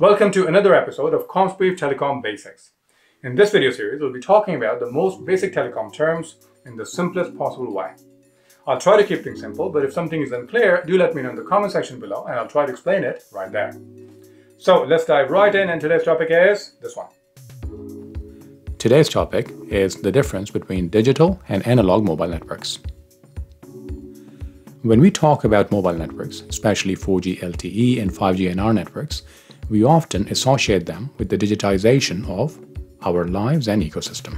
Welcome to another episode of CommsBrief Telecom Basics. In this video series, we'll be talking about the most basic telecom terms in the simplest possible way. I'll try to keep things simple, but if something is unclear, do let me know in the comment section below and I'll try to explain it right there. So let's dive right in and today's topic is this one. Today's topic is the difference between digital and analog mobile networks. When we talk about mobile networks, especially 4G LTE and 5G NR networks, we often associate them with the digitization of our lives and ecosystem.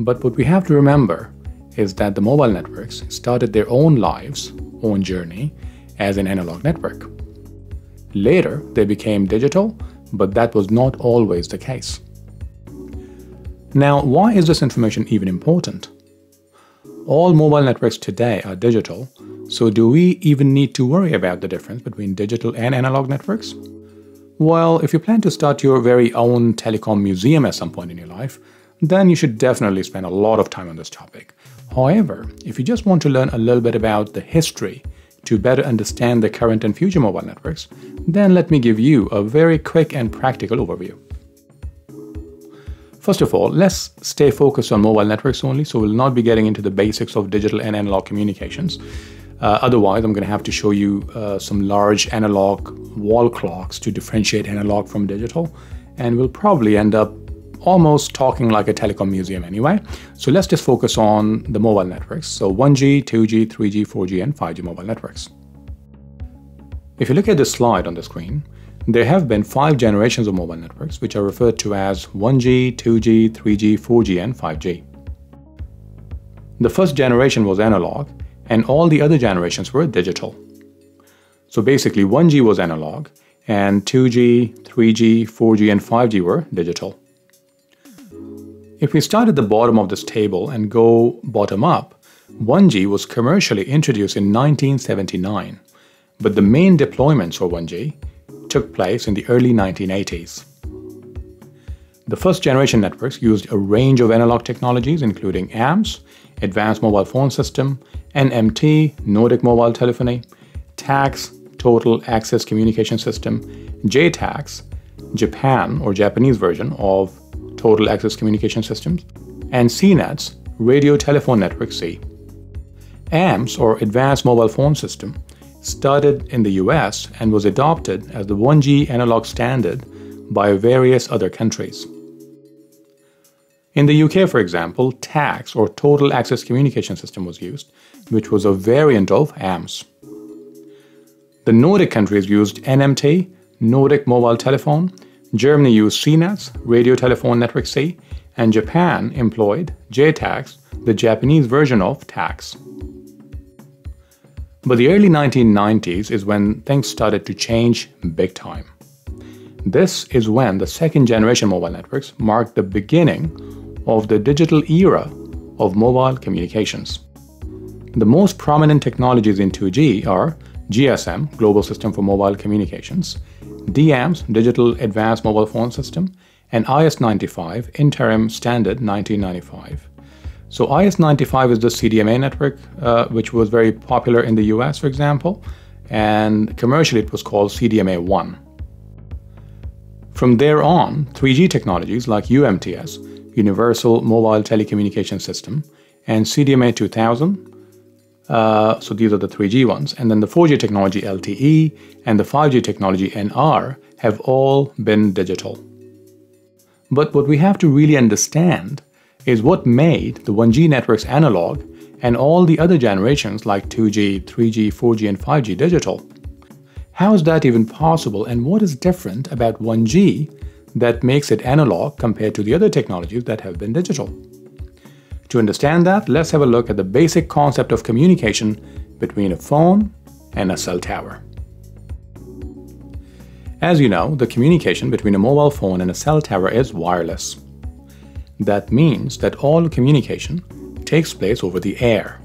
But what we have to remember is that the mobile networks started their own lives, own journey, as an analog network. Later, they became digital, but that was not always the case. Now, why is this information even important? All mobile networks today are digital, so do we even need to worry about the difference between digital and analog networks? Well, if you plan to start your very own telecom museum at some point in your life, then you should definitely spend a lot of time on this topic. However, if you just want to learn a little bit about the history to better understand the current and future mobile networks, then let me give you a very quick and practical overview. First of all, let's stay focused on mobile networks only, so we'll not be getting into the basics of digital and analog communications. Uh, otherwise, I'm going to have to show you uh, some large analog wall clocks to differentiate analog from digital, and we'll probably end up almost talking like a telecom museum anyway. So let's just focus on the mobile networks. So 1G, 2G, 3G, 4G, and 5G mobile networks. If you look at this slide on the screen, there have been five generations of mobile networks, which are referred to as 1G, 2G, 3G, 4G, and 5G. The first generation was analog, and all the other generations were digital. So basically, 1G was analog, and 2G, 3G, 4G, and 5G were digital. If we start at the bottom of this table and go bottom up, 1G was commercially introduced in 1979, but the main deployments for 1G took place in the early 1980s. The first generation networks used a range of analog technologies including AMPS, Advanced Mobile Phone System, NMT, Nordic Mobile Telephony, TACS, Total Access Communication System, JTACS, Japan or Japanese version of Total Access Communication Systems, and C-Netz Radio Telephone Network C. AMPS or Advanced Mobile Phone System started in the US and was adopted as the 1G analog standard by various other countries. In the UK, for example, TACS or Total Access Communication System was used, which was a variant of AMPS. The Nordic countries used NMT, Nordic Mobile Telephone, Germany used C-Netz, Radio Telephone Network C, and Japan employed JTACS, the Japanese version of TACS. But the early 1990s is when things started to change big time. This is when the second generation mobile networks marked the beginning of the digital era of mobile communications. The most prominent technologies in 2G are GSM, Global System for Mobile Communications, D-AMPS, Digital Advanced Mobile Phone System, and IS-95, Interim Standard 1995. So IS-95 is the CDMA network, uh, which was very popular in the US, for example, and commercially it was called CDMA-1. From there on, 3G technologies like UMTS, Universal Mobile Telecommunication System, and CDMA 2000, uh, so these are the 3G ones, and then the 4G technology LTE and the 5G technology NR have all been digital. But what we have to really understand is what made the 1G networks analog and all the other generations like 2G, 3G, 4G, and 5G digital. How is that even possible, and what is different about 1G that makes it analog compared to the other technologies that have been digital? To understand that, let's have a look at the basic concept of communication between a phone and a cell tower. As you know, the communication between a mobile phone and a cell tower is wireless. That means that all communication takes place over the air.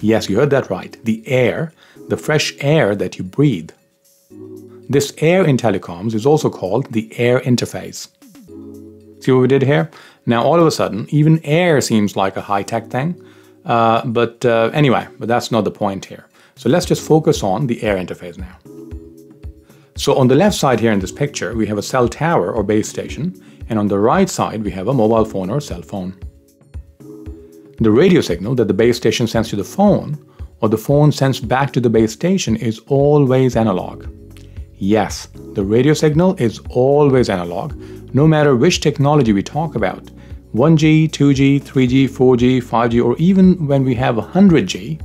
Yes, you heard that right. The air, the fresh air that you breathe. This air in telecoms is also called the air interface. See what we did here? Now, all of a sudden, even air seems like a high tech thing. Uh, but uh, anyway, but that's not the point here. So let's just focus on the air interface now. So on the left side here in this picture, we have a cell tower or base station, and on the right side, we have a mobile phone or cell phone. The radio signal that the base station sends to the phone, or the phone sends back to the base station, is always analog. Yes, the radio signal is always analog, no matter which technology we talk about 1G, 2G, 3G, 4G, 5G, or even when we have 100G,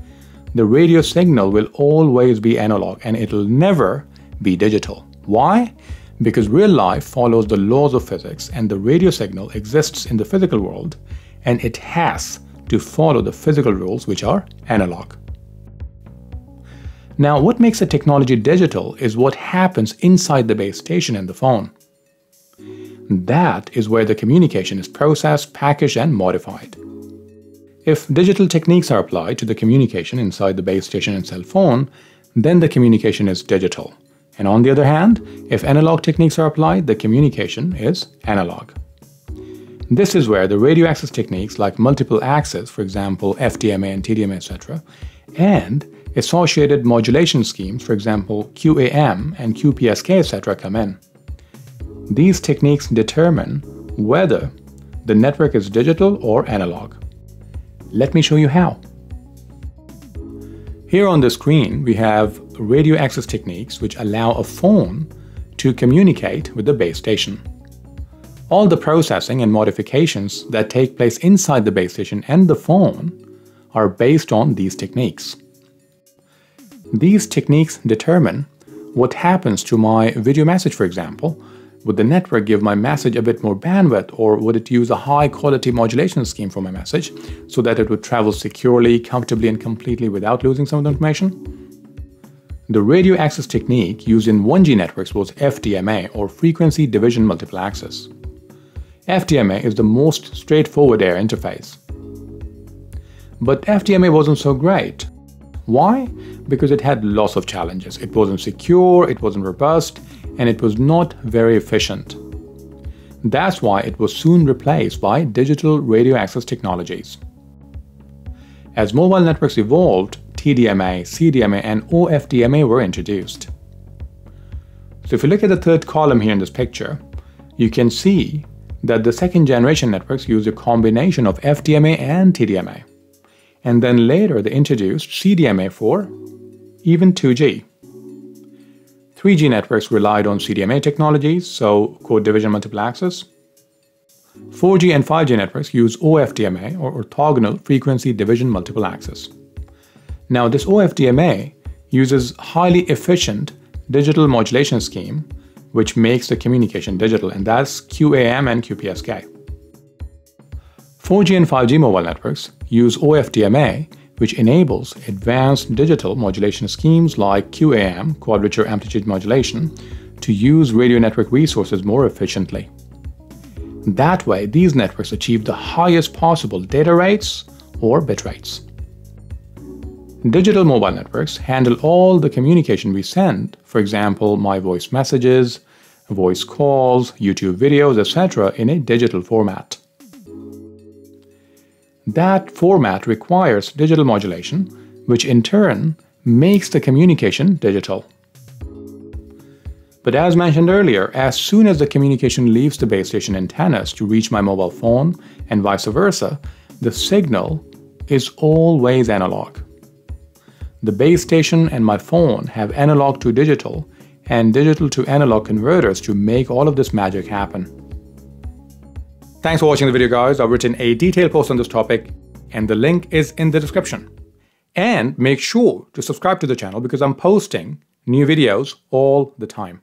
the radio signal will always be analog and it'll never be digital. Why? Because real life follows the laws of physics and the radio signal exists in the physical world and it has to follow the physical rules which are analog. Now, what makes a technology digital is what happens inside the base station and the phone. That is where the communication is processed, packaged, and modified. If digital techniques are applied to the communication inside the base station and cell phone, then the communication is digital. And on the other hand, if analog techniques are applied, the communication is analog. This is where the radio access techniques like multiple access, for example, FDMA and TDMA, etc., and associated modulation schemes, for example, QAM and QPSK, etc., come in. These techniques determine whether the network is digital or analog. Let me show you how. Here on the screen, we have radio access techniques which allow a phone to communicate with the base station. All the processing and modifications that take place inside the base station and the phone are based on these techniques. These techniques determine what happens to my video message, for example. Would the network give my message a bit more bandwidth, or would it use a high quality modulation scheme for my message so that it would travel securely, comfortably, and completely without losing some of the information? The radio access technique used in 1G networks was FDMA or Frequency Division Multiple Access. FDMA is the most straightforward air interface. But FDMA wasn't so great. Why? Because it had lots of challenges. It wasn't secure, it wasn't robust, and it was not very efficient. That's why it was soon replaced by digital radio access technologies. As mobile networks evolved, TDMA, CDMA, and OFDMA were introduced. So if you look at the third column here in this picture, you can see that the second generation networks use a combination of FDMA and TDMA. And then later they introduced CDMA for even 2G. 3G networks relied on CDMA technologies, so code division multiple access. 4G and 5G networks use OFDMA or orthogonal frequency division multiple access. Now, this OFDMA uses highly efficient digital modulation scheme, which makes the communication digital, and that's QAM and QPSK. 4G and 5G mobile networks use OFDMA, which enables advanced digital modulation schemes like QAM, quadrature amplitude modulation, to use radio network resources more efficiently. That way, these networks achieve the highest possible data rates or bit rates. Digital mobile networks handle all the communication we send, for example, my voice messages, voice calls, YouTube videos, etc., in a digital format. That format requires digital modulation, which in turn makes the communication digital. But as mentioned earlier, as soon as the communication leaves the base station antennas to reach my mobile phone and vice versa, the signal is always analog. The base station and my phone have analog to digital and digital to analog converters to make all of this magic happen. Thanks for watching the video guys. I've written a detailed post on this topic and the link is in the description. And make sure to subscribe to the channel because I'm posting new videos all the time.